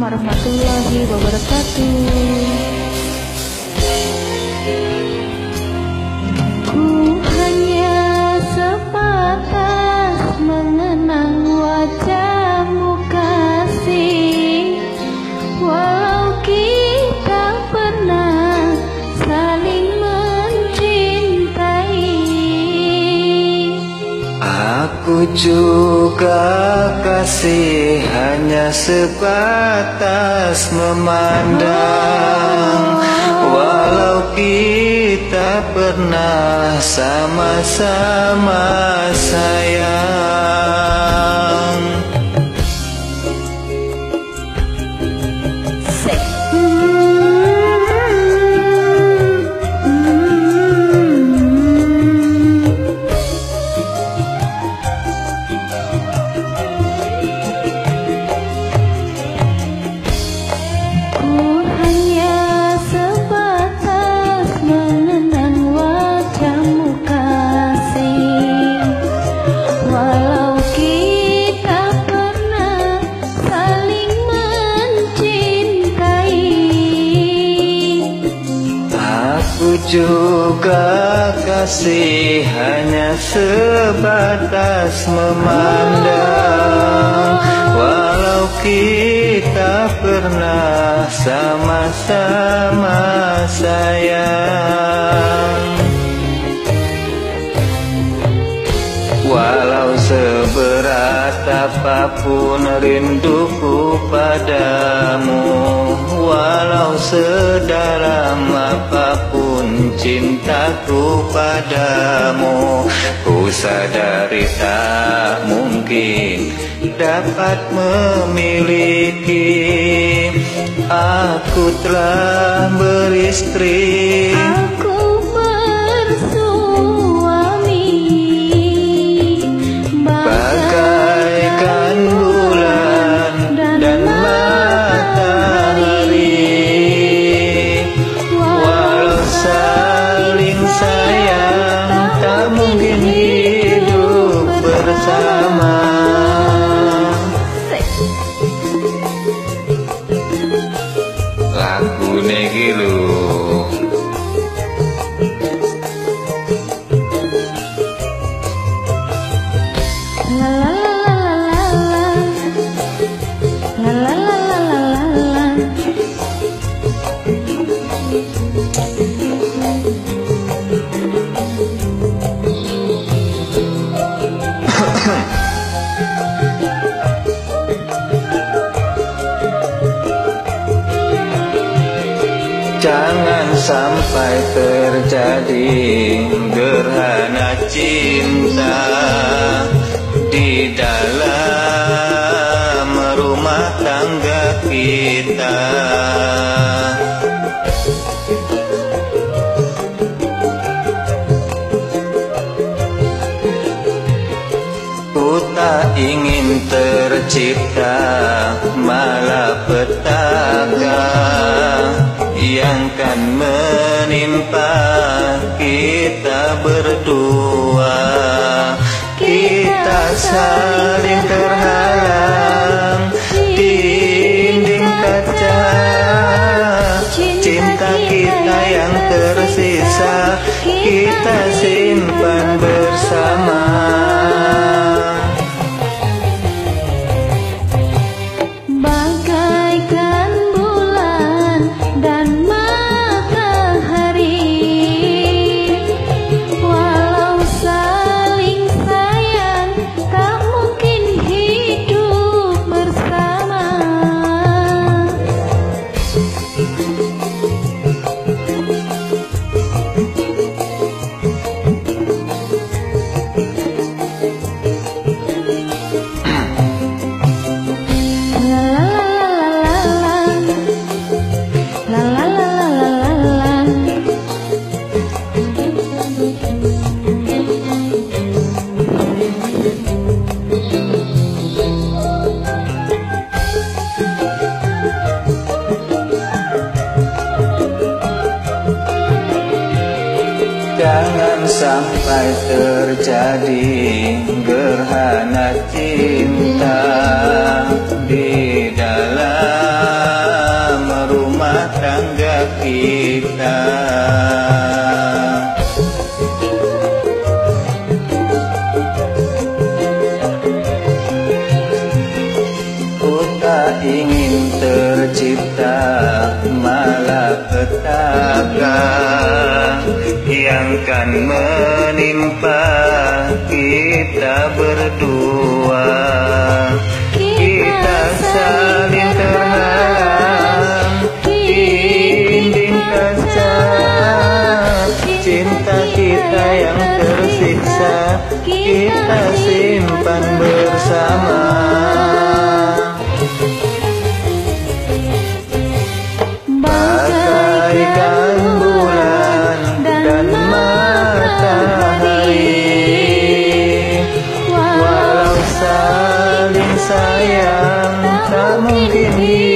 Assalamualaikum Ku hanya sepatas mengenang wajahmu kasih. Walau kita pernah saling mencintai. Aku cuma kasih hanya sebatas memandang. Walau kita pernah sama-sama sayang juga kasih hanya sebatas memandang. Walau kita pernah sama-sama sayang. Walau seberat apa pun rinduku padamu Walau sedalam apa pun cintaku padamu Ku sadari tak mungkin dapat memiliki. Aku telah beristri Jangan sampai terjadi gerhana cinta di dalam rumah tangga kita. Ingin tercipta malapetaka yang kan menimpa kita berdua. Kita saling terhalang dinding kaca. Cinta kita yang tersisa kita simpan bersama. sampai terjadi gerhana cinta di dalam rumah tangga kita. Ku tak ingin akan menimpa kita berdua. Kita saling terhalang dinding kaca Cinta kita yang tersiksa Kita simpan bersama Walau saling sayang tak mungkin